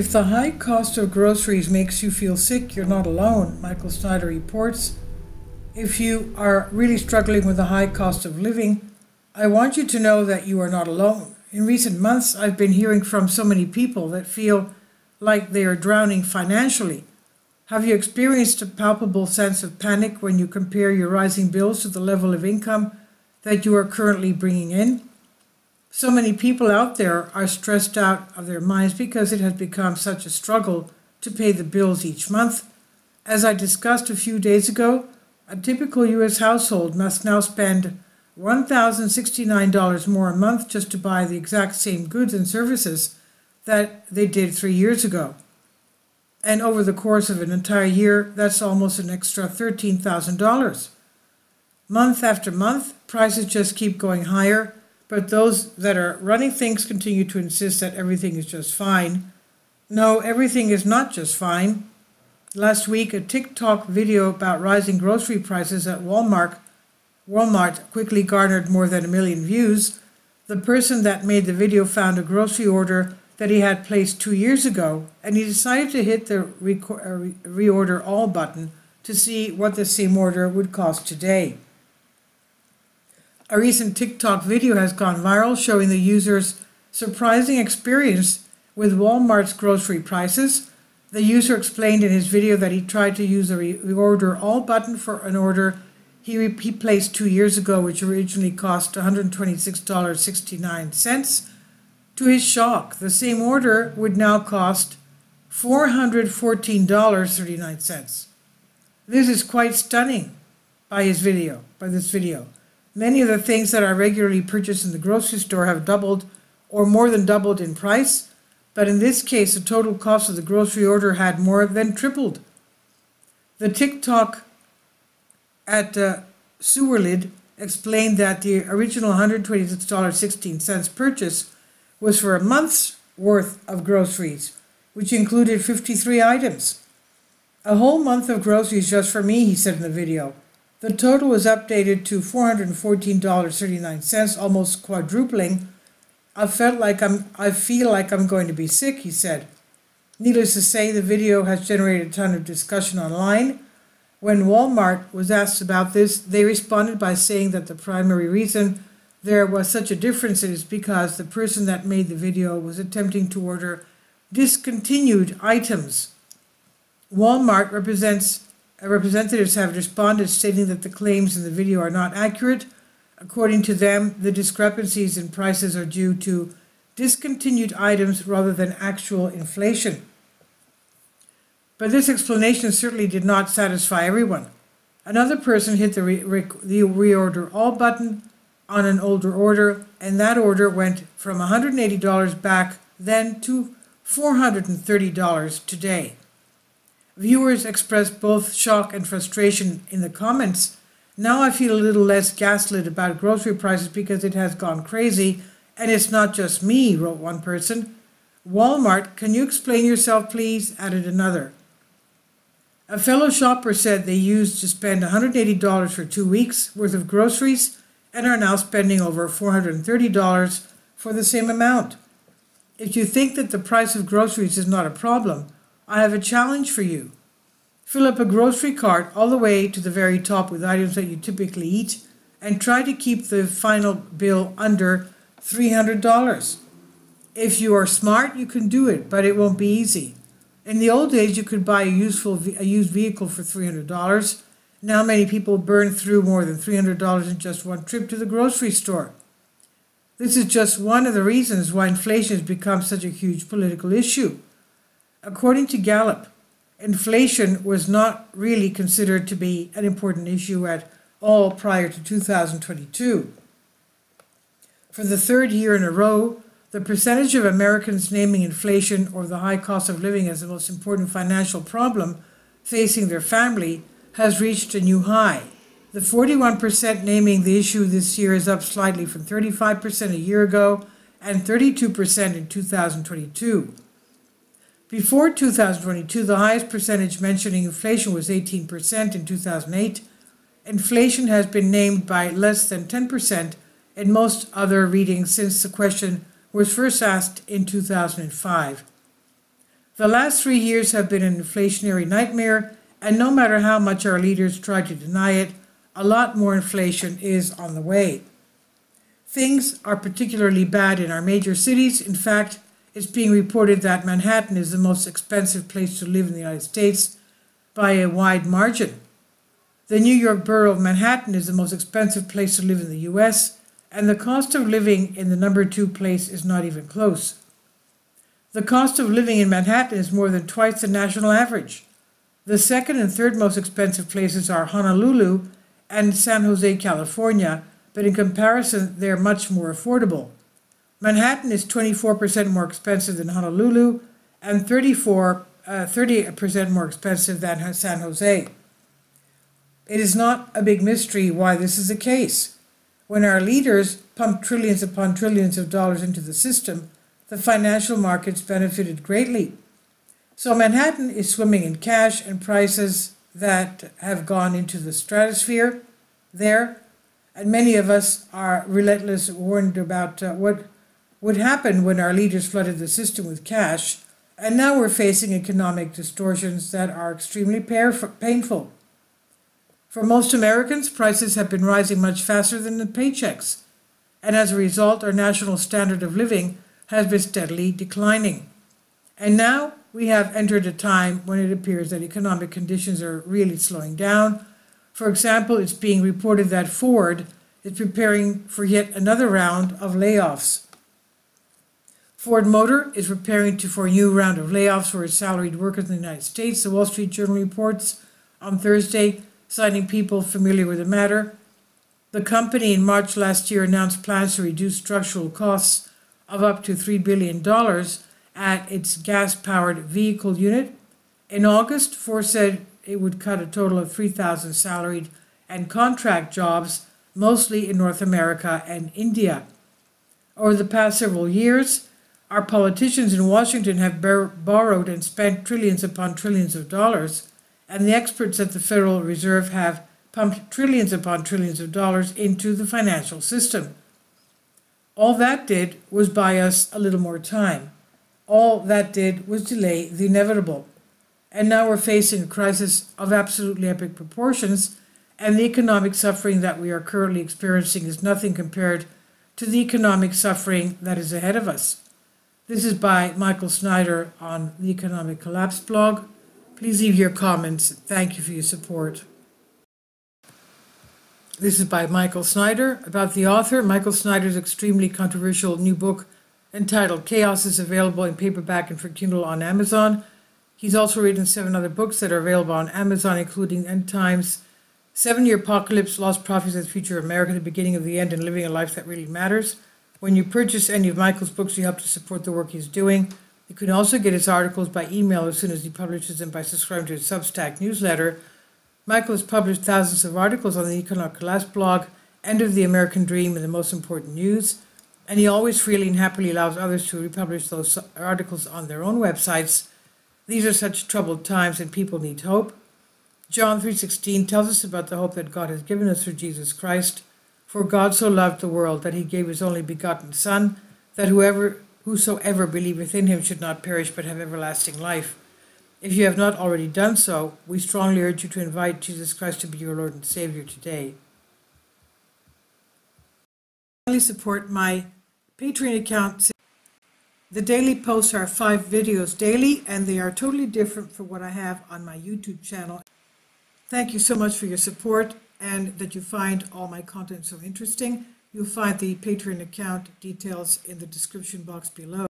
If the high cost of groceries makes you feel sick, you're not alone, Michael Snyder reports. If you are really struggling with the high cost of living, I want you to know that you are not alone. In recent months, I've been hearing from so many people that feel like they are drowning financially. Have you experienced a palpable sense of panic when you compare your rising bills to the level of income that you are currently bringing in? So many people out there are stressed out of their minds because it has become such a struggle to pay the bills each month. As I discussed a few days ago, a typical US household must now spend $1,069 more a month just to buy the exact same goods and services that they did three years ago. And over the course of an entire year, that's almost an extra $13,000. Month after month, prices just keep going higher, but those that are running things continue to insist that everything is just fine. No, everything is not just fine. Last week, a TikTok video about rising grocery prices at Walmart, Walmart quickly garnered more than a million views. The person that made the video found a grocery order that he had placed two years ago, and he decided to hit the uh, reorder all button to see what the same order would cost today. A recent TikTok video has gone viral showing the user's surprising experience with Walmart's grocery prices. The user explained in his video that he tried to use the reorder all button for an order he, he placed two years ago, which originally cost $126.69. To his shock, the same order would now cost $414.39. This is quite stunning by his video, by this video. Many of the things that I regularly purchase in the grocery store have doubled or more than doubled in price, but in this case, the total cost of the grocery order had more than tripled. The TikTok at uh, Sewerlid explained that the original $126.16 purchase was for a month's worth of groceries, which included 53 items. A whole month of groceries just for me, he said in the video. The total was updated to $414.39, almost quadrupling. I felt like I'm I feel like I'm going to be sick, he said. Needless to say, the video has generated a ton of discussion online. When Walmart was asked about this, they responded by saying that the primary reason there was such a difference is because the person that made the video was attempting to order discontinued items. Walmart represents representatives have responded stating that the claims in the video are not accurate. According to them, the discrepancies in prices are due to discontinued items rather than actual inflation. But this explanation certainly did not satisfy everyone. Another person hit the, re- re- the reorder all button on an older order, and that order went from $180 back then to $430 today. Viewers expressed both shock and frustration in the comments. Now I feel a little less gaslit about grocery prices because it has gone crazy, and it's not just me, wrote one person. Walmart, can you explain yourself, please? added another. A fellow shopper said they used to spend $180 for two weeks worth of groceries and are now spending over $430 for the same amount. If you think that the price of groceries is not a problem, I have a challenge for you. Fill up a grocery cart all the way to the very top with items that you typically eat and try to keep the final bill under $300. If you are smart, you can do it, but it won't be easy. In the old days, you could buy a useful a used vehicle for $300. Now many people burn through more than $300 in just one trip to the grocery store. This is just one of the reasons why inflation has become such a huge political issue. According to Gallup, inflation was not really considered to be an important issue at all prior to 2022. For the third year in a row, the percentage of Americans naming inflation or the high cost of living as the most important financial problem facing their family has reached a new high. The 41% naming the issue this year is up slightly from 35% a year ago and 32% in 2022. Before 2022, the highest percentage mentioning inflation was 18% in 2008. Inflation has been named by less than 10% in most other readings since the question was first asked in 2005. The last three years have been an inflationary nightmare, and no matter how much our leaders try to deny it, a lot more inflation is on the way. Things are particularly bad in our major cities. In fact, it's being reported that Manhattan is the most expensive place to live in the United States by a wide margin. The New York borough of Manhattan is the most expensive place to live in the US, and the cost of living in the number two place is not even close. The cost of living in Manhattan is more than twice the national average. The second and third most expensive places are Honolulu and San Jose, California, but in comparison, they're much more affordable. Manhattan is 24% more expensive than Honolulu and 34, uh, 30% more expensive than San Jose. It is not a big mystery why this is the case. When our leaders pumped trillions upon trillions of dollars into the system, the financial markets benefited greatly. So Manhattan is swimming in cash and prices that have gone into the stratosphere there. And many of us are relentless warned about uh, what would happen when our leaders flooded the system with cash. And now we're facing economic distortions that are extremely painful. For most Americans, prices have been rising much faster than the paychecks. And as a result, our national standard of living has been steadily declining. And now we have entered a time when it appears that economic conditions are really slowing down. For example, it's being reported that Ford is preparing for yet another round of layoffs. Ford Motor is preparing to, for a new round of layoffs for its salaried workers in the United States, the Wall Street Journal reports on Thursday, citing people familiar with the matter. The company in March last year announced plans to reduce structural costs of up to $3 billion at its gas powered vehicle unit. In August, Ford said it would cut a total of 3,000 salaried and contract jobs, mostly in North America and India. Over the past several years, our politicians in Washington have borrowed and spent trillions upon trillions of dollars, and the experts at the Federal Reserve have pumped trillions upon trillions of dollars into the financial system. All that did was buy us a little more time. All that did was delay the inevitable. And now we're facing a crisis of absolutely epic proportions, and the economic suffering that we are currently experiencing is nothing compared to the economic suffering that is ahead of us. This is by Michael Snyder on the Economic Collapse blog. Please leave your comments. Thank you for your support. This is by Michael Snyder. About the author, Michael Snyder's extremely controversial new book entitled Chaos is available in paperback and for Kindle on Amazon. He's also written seven other books that are available on Amazon, including End Times, Seven Year Apocalypse, Lost of the Future of America, The Beginning of the End, and Living a Life That Really Matters. When you purchase any of Michael's books, you help to support the work he's doing. You can also get his articles by email as soon as he publishes them by subscribing to his Substack newsletter Michael has published thousands of articles on the Economic Collapse blog, End of the American Dream, and the most important news, and he always freely and happily allows others to republish those articles on their own websites. These are such troubled times and people need hope. John 3:16 tells us about the hope that God has given us through Jesus Christ. For God so loved the world that he gave his only begotten son that whoever whosoever believeth in him should not perish but have everlasting life. If you have not already done so, we strongly urge you to invite Jesus Christ to be your Lord and Savior today. Finally, support my Patreon account. The daily posts are five videos daily, and they are totally different from what I have on my YouTube channel. Thank you so much for your support and that you find all my content so interesting. You'll find the Patreon account details in the description box below.